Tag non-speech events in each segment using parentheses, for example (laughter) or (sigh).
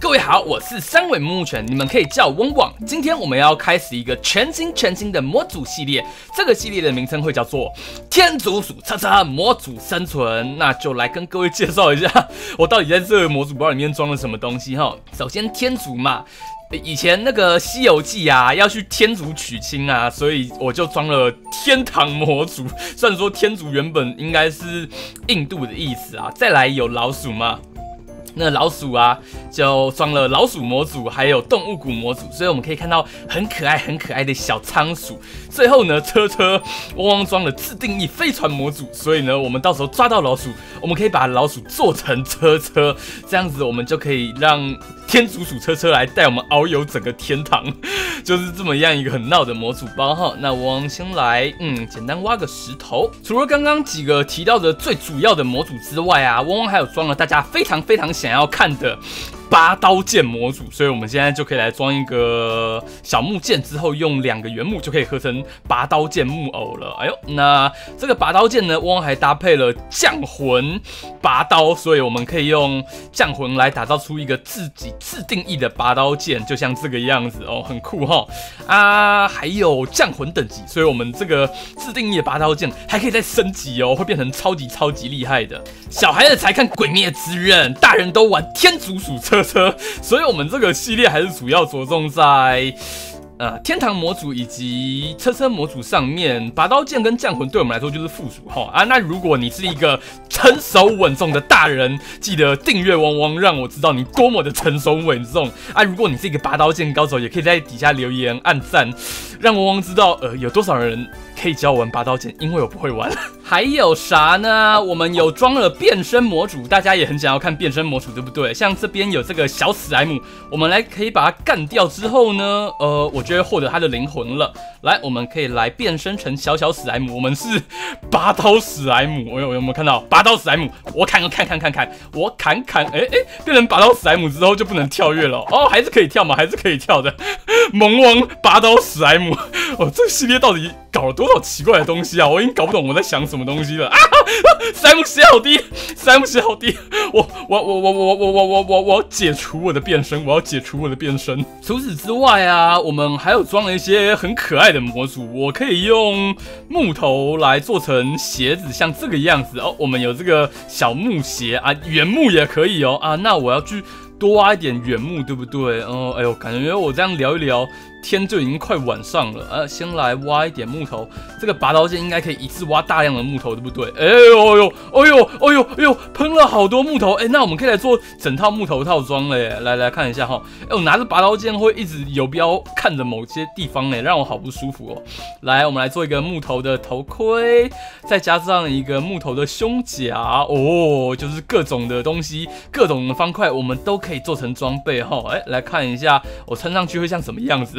各位好，我是三尾木木犬，你们可以叫我嗡嗡。今天我们要开始一个全新全新的模组系列，这个系列的名称会叫做《天竺鼠叉叉模组生存》。那就来跟各位介绍一下，我到底在这个模组包里面装了什么东西哈。首先天竺嘛，以前那个《西游记》啊，要去天竺取经啊，所以我就装了天堂模组。虽然说天竺原本应该是印度的意思啊，再来有老鼠嘛。那老鼠啊，就装了老鼠模组，还有动物骨模组，所以我们可以看到很可爱、很可爱的小仓鼠。最后呢，车车汪汪装了自定义飞船模组，所以呢，我们到时候抓到老鼠，我们可以把老鼠做成车车，这样子我们就可以让天竺鼠车车来带我们遨游整个天堂，就是这么样一个很闹的模组包哈。那我先来，嗯，简单挖个石头。除了刚刚几个提到的最主要的模组之外啊，汪汪还有装了大家非常非常想要看的。拔刀剑模组，所以我们现在就可以来装一个小木剑，之后用两个原木就可以合成拔刀剑木偶了。哎呦，那这个拔刀剑呢，汪还搭配了降魂拔刀，所以我们可以用降魂来打造出一个自己自定义的拔刀剑，就像这个样子哦，很酷哈啊！还有降魂等级，所以我们这个自定义的拔刀剑还可以再升级哦，会变成超级超级厉害的。小孩子才看鬼灭之刃，大人都玩天竺鼠车。车车，所以我们这个系列还是主要着重在，呃，天堂模组以及车车模组上面。拔刀剑跟降魂对我们来说就是附属哈啊。那如果你是一个成熟稳重的大人，记得订阅汪汪，让我知道你多么的成熟稳重啊。如果你是一个拔刀剑高手，也可以在底下留言按赞，让汪汪知道呃有多少人。可以教我玩拔刀剑，因为我不会玩。(laughs) 还有啥呢？我们有装了变身模组，大家也很想要看变身模组，对不对？像这边有这个小史莱姆，我们来可以把它干掉之后呢，呃，我觉得获得它的灵魂了。来，我们可以来变身成小小史莱姆，我们是拔刀史莱姆。我有有没有看到拔刀史莱姆？我砍看看看看，我砍砍，(laughs) 哎哎，变成拔刀史莱姆之后就不能跳跃了哦，还是可以跳嘛？还是可以跳的。(laughs) 萌王拔刀史莱姆，哦，这系列到底？搞了多少奇怪的东西啊！我已经搞不懂我在想什么东西了啊！三木血好低，三木血好低！我我我我我我我我我我要解除我的变身，我要解除我的变身。除此之外啊，我们还有装了一些很可爱的模组，我可以用木头来做成鞋子，像这个样子哦。我们有这个小木鞋啊，原木也可以哦啊。那我要去多挖一点原木，对不对？哦，哎呦，感觉我这样聊一聊。天就已经快晚上了，呃，先来挖一点木头。这个拔刀剑应该可以一次挖大量的木头，对不对？哎呦呦，哎呦，哎呦，哎呦，喷了好多木头。哎，那我们可以来做整套木头套装嘞。来来看一下哈。哎，我拿着拔刀剑会一直游标看着某些地方哎，让我好不舒服哦。来，我们来做一个木头的头盔，再加上一个木头的胸甲哦，就是各种的东西，各种的方块，我们都可以做成装备哈。哎，来看一下我穿上去会像什么样子。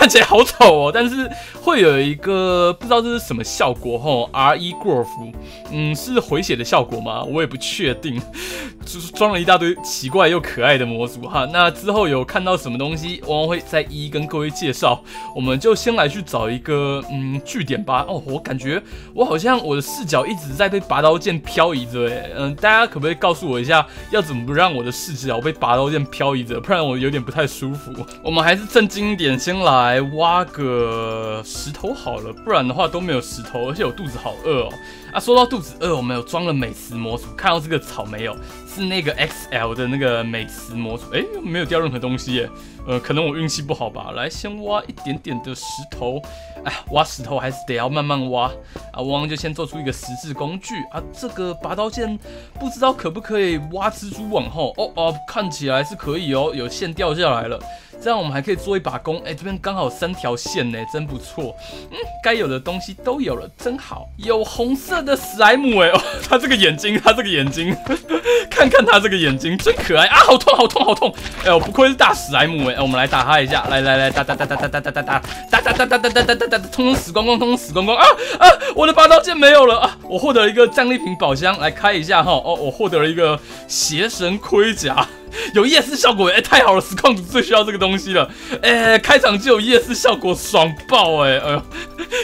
看起来好丑哦，但是会有一个不知道这是什么效果吼，R E Growth，嗯，是回血的效果吗？我也不确定。就 (laughs) 是装了一大堆奇怪又可爱的模组哈。那之后有看到什么东西，我会再一一跟各位介绍。我们就先来去找一个嗯据点吧。哦，我感觉我好像我的视角一直在被拔刀剑漂移着诶。嗯，大家可不可以告诉我一下，要怎么不让我的视角被拔刀剑漂移着？不然我有点不太舒服。我们还是正经一点，先来来挖个石头好了，不然的话都没有石头，而且我肚子好饿哦。啊，说到肚子饿，我们有装了美食模组，看到这个草莓哦？是那个 XL 的那个美食模组，哎，没有掉任何东西耶。呃，可能我运气不好吧。来，先挖一点点的石头。哎，挖石头还是得要慢慢挖。啊，汪就先做出一个十字工具。啊，这个拔刀剑不知道可不可以挖蜘蛛网？吼，哦哦，看起来是可以哦，有线掉下来了。这样我们还可以做一把弓，哎，这边刚好三条线呢，真不错。嗯，该有的东西都有了，真好。有红色的史莱姆，哎，哦，(laughs) 他这个眼睛，他这个眼睛，(laughs) 看看他这个眼睛，真可爱啊！好痛，好痛，好痛！哎呦，不愧是大史莱姆，哎，我们来打他一下，来来来，打打打打打打打打打打打打打打打打打打，通通死光光，通通死光光啊啊！我的拔刀剑没有了啊！我获得一个战利品宝箱，来开一下哈。哦，我获得了一个邪神盔甲。(laughs) 有夜视效果，哎，太好了！实况组最需要这个东西了，哎，开场就有夜视效果，爽爆！哎，哎呦，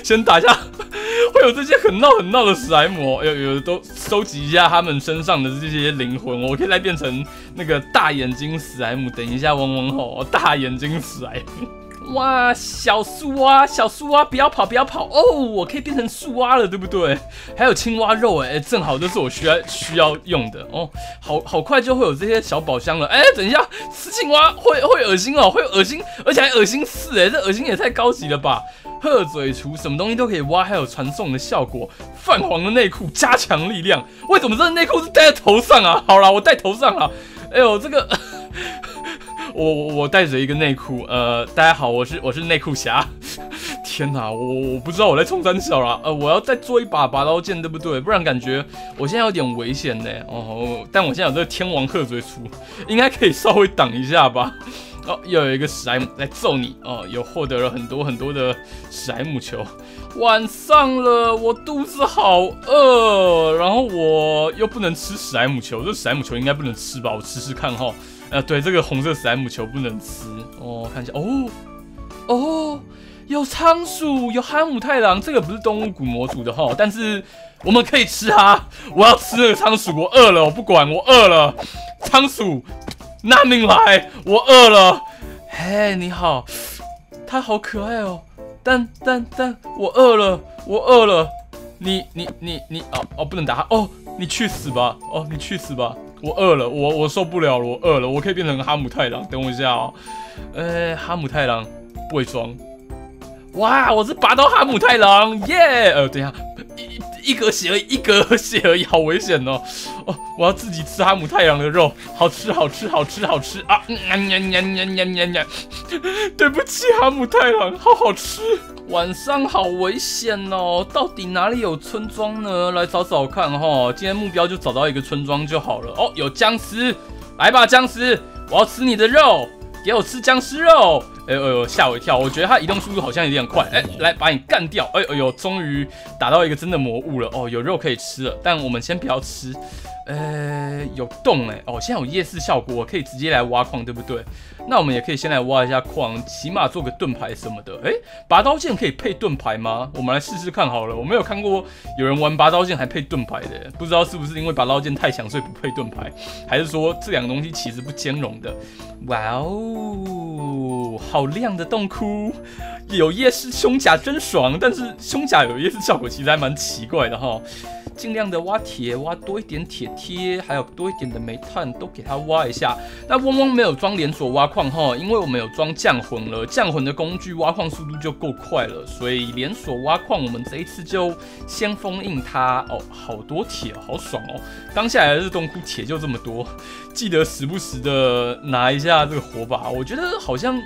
先打一下，(laughs) 会有这些很闹很闹的史莱姆，有有都收集一下他们身上的这些灵魂，我可以来变成那个大眼睛史莱姆。等一下，嗡嗡吼，大眼睛史莱姆。哇，小树蛙，小树蛙，不要跑，不要跑哦！我可以变成树蛙了，对不对？还有青蛙肉，哎，正好都是我需要需要用的哦。好好快就会有这些小宝箱了。哎，等一下，吃青蛙会会恶心哦，会恶心，而且还恶心刺，哎，这恶心也太高级了吧！鹤嘴锄，什么东西都可以挖，还有传送的效果。泛黄的内裤，加强力量。为什么这内裤是戴在头上啊？好啦，我戴头上了。哎呦，这个。我我我带着一个内裤，呃，大家好，我是我是内裤侠。(laughs) 天哪，我我不知道我在冲三小了，呃，我要再做一把拔刀剑，对不对？不然感觉我现在有点危险呢。哦，但我现在有这个天王鹤嘴锄，应该可以稍微挡一下吧。哦，又有一个史莱姆来揍你哦，又获得了很多很多的史莱姆球。晚上了，我肚子好饿，然后我又不能吃史莱姆球，这史莱姆球应该不能吃吧？我吃吃看哈。呃，对，这个红色史莱姆球不能吃哦。看一下，哦哦，有仓鼠，有哈姆太郎，这个不是动物谷模组的哈，但是我们可以吃它。我要吃那个仓鼠，我饿了，我不管，我饿了。仓鼠，拿命来，我饿了。嘿，你好，它好可爱哦。但但但，我饿了，我饿了。你你你你，哦哦，不能打哦，你去死吧，哦，你去死吧。我饿了，我我受不了了，我饿了，我可以变成哈姆太郎。等我一下哦，呃，哈姆太郎伪装，哇，我是拔刀哈姆太郎，耶！呃，等一下，一格血而已，一格血而已，好危险哦！哦，我要自己吃哈姆太郎的肉，好吃，好吃，好吃，好吃啊！呀呀呀呀呀呀！对不起，哈姆太郎，好好吃。晚上好危险哦！到底哪里有村庄呢？来找找看哈。今天目标就找到一个村庄就好了。哦，有僵尸，来吧，僵尸，我要吃你的肉，给我吃僵尸肉！哎呦呦，吓我一跳！我觉得它移动速度好像有点快。哎，来把你干掉！哎哎呦，终于打到一个真的魔物了。哦，有肉可以吃了，但我们先不要吃。呃，有洞哎，哦，现在有夜视效果，可以直接来挖矿，对不对？那我们也可以先来挖一下矿，起码做个盾牌什么的。哎，拔刀剑可以配盾牌吗？我们来试试看好了。我没有看过有人玩拔刀剑还配盾牌的，不知道是不是因为拔刀剑太强所以不配盾牌，还是说这两个东西其实不兼容的？哇哦，好亮的洞窟，有夜视胸甲真爽，但是胸甲有夜视效果其实还蛮奇怪的哈。尽量的挖铁，挖多一点铁贴，还有多一点的煤炭，都给它挖一下。那嗡嗡没有装连锁挖矿哈，因为我们有装降魂了，降魂的工具挖矿速度就够快了，所以连锁挖矿我们这一次就先封印它哦。好多铁，好爽哦！刚下来的日洞窟铁就这么多，记得时不时的拿一下这个火把，我觉得好像。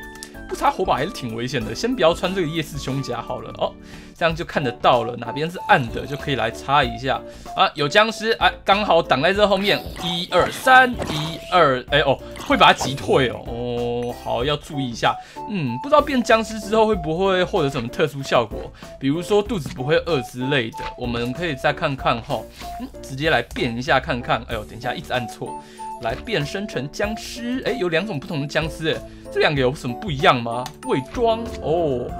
不插火把还是挺危险的，先不要穿这个夜视胸甲好了哦，这样就看得到了哪边是暗的，就可以来插一下啊。有僵尸哎，刚好挡在这后面，一二三，一二，哎哦，会把它击退哦，哦，好，要注意一下。嗯，不知道变僵尸之后会不会获得什么特殊效果，比如说肚子不会饿之类的，我们可以再看看哈，嗯，直接来变一下看看。哎呦，等一下，一直按错，来变身成僵尸，哎，有两种不同的僵尸哎。这两个有什么不一样吗？伪装哦，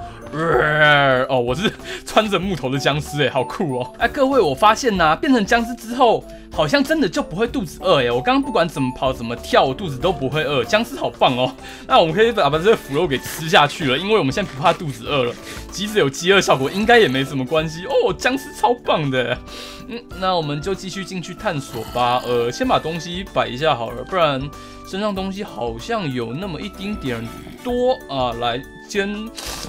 哦，我是穿着木头的僵尸哎，好酷哦！哎，各位，我发现呐，变成僵尸之后，好像真的就不会肚子饿哎。我刚刚不管怎么跑怎么跳，我肚子都不会饿。僵尸好棒哦！那我们可以把把这个腐肉给吃下去了，因为我们现在不怕肚子饿了，即使有饥饿效果，应该也没什么关系哦。僵尸超棒的，嗯，那我们就继续进去探索吧。呃，先把东西摆一下好了，不然。身上东西好像有那么一丁点多啊！来，先，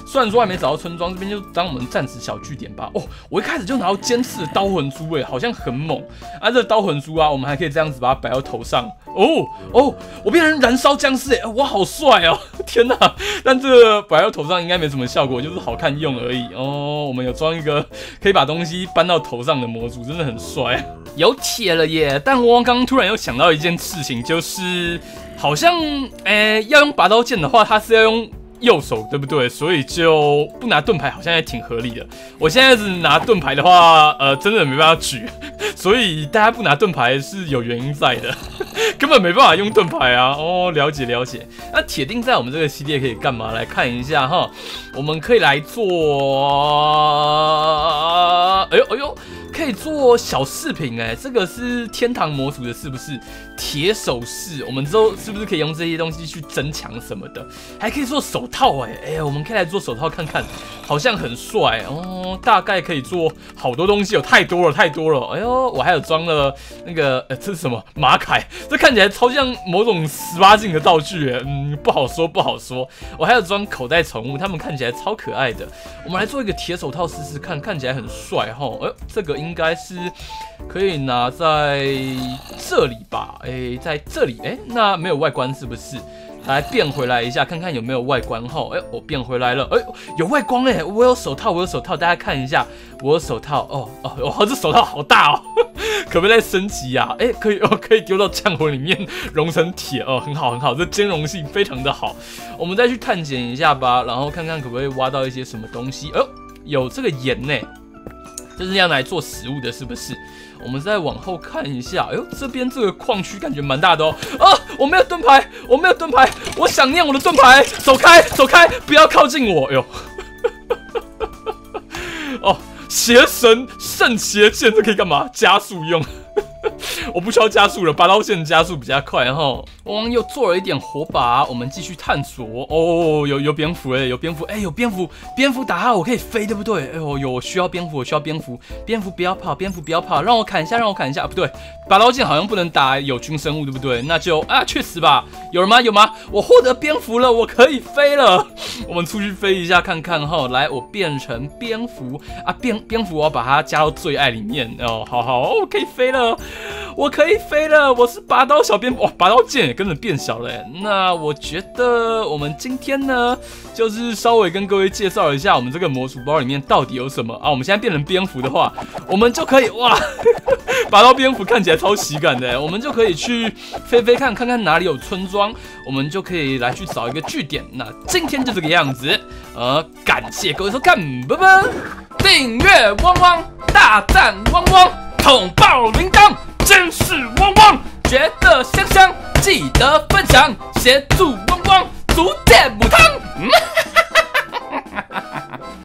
虽然说还没找到村庄，这边就当我们暂时小据点吧。哦，我一开始就拿到尖刺的刀魂珠，哎，好像很猛啊！这刀魂珠啊，我们还可以这样子把它摆到头上。哦哦，我变成燃烧僵尸，哎，我好帅哦！(laughs) 天哪！但这摆到头上应该没什么效果，就是好看用而已哦。我们有装一个可以把东西搬到头上的模组，真的很帅。有铁了耶！但我刚刚突然又想到一件事情，就是好像，诶，要用拔刀剑的话，它是要用。右手，对不对？所以就不拿盾牌，好像也挺合理的。我现在是拿盾牌的话，呃，真的没办法举，(laughs) 所以大家不拿盾牌是有原因在的，(laughs) 根本没办法用盾牌啊。哦，了解了解。那铁定在我们这个系列可以干嘛？来看一下哈，我们可以来做，哎呦哎呦。可以做小饰品哎，这个是天堂模组的，是不是？铁首饰，我们之后是不是可以用这些东西去增强什么的？还可以做手套哎哎，我们可以来做手套看看，好像很帅哦。大概可以做好多东西，有太多了太多了。哎呦，我还有装了那个，呃，这是什么？马凯，这看起来超像某种十八禁的道具，嗯，不好说不好说。我还有装口袋宠物，它们看起来超可爱的。我们来做一个铁手套试试看，看起来很帅哈。哎，这个。应该是可以拿在这里吧？哎，在这里，哎，那没有外观是不是？来变回来一下，看看有没有外观哈。哎，我变回来了，哎，有外观哎，我有手套，我有手套，大家看一下，我有手套哦哦，哇，这手套好大哦，(laughs) 可不可以再升级呀？哎，可以哦，可以丢到降魂里面融成铁哦，很好很好，这兼容性非常的好。我们再去探险一下吧，然后看看可不可以挖到一些什么东西。哦，有这个盐呢。这是要来做食物的，是不是？我们再往后看一下，哎呦，这边这个矿区感觉蛮大的哦。啊，我没有盾牌，我没有盾牌，我想念我的盾牌，走开，走开，不要靠近我，哎呦。(laughs) 哦，邪神圣邪剑，这可以干嘛？加速用。我不需要加速了，拔刀剑加速比较快哈。汪汪又做了一点火把，我们继续探索哦。有有蝙蝠哎，有蝙蝠哎，有蝙蝠，蝙蝠打我可以飞，对不对？哎呦，有需要蝙蝠，我需要蝙蝠，蝙蝠不要跑，蝙蝠不要跑，让我砍一下，让我砍一下。不对，拔刀剑好像不能打有菌生物，对不对？那就啊，去死吧！有人吗？有吗？我获得蝙蝠了，我可以飞了。(laughs) 我们出去飞一下看看哈。来，我变成蝙蝠啊，蝙蝙蝠我要把它加到最爱里面哦。好好，我可以飞了。我可以飞了，我是拔刀小蝙蝠哇！拔刀剑也跟着变小了。那我觉得我们今天呢，就是稍微跟各位介绍一下我们这个魔术包里面到底有什么啊。我们现在变成蝙蝠的话，我们就可以哇，(laughs) 拔刀蝙蝠看起来超喜感的。我们就可以去飞飞看看看哪里有村庄，我们就可以来去找一个据点。那今天就这个样子，呃，感谢各位收看，拜拜！订阅汪汪大战汪汪，捅爆铃铛。真是汪汪，觉得香香，记得分享，协助汪汪，足见母汤。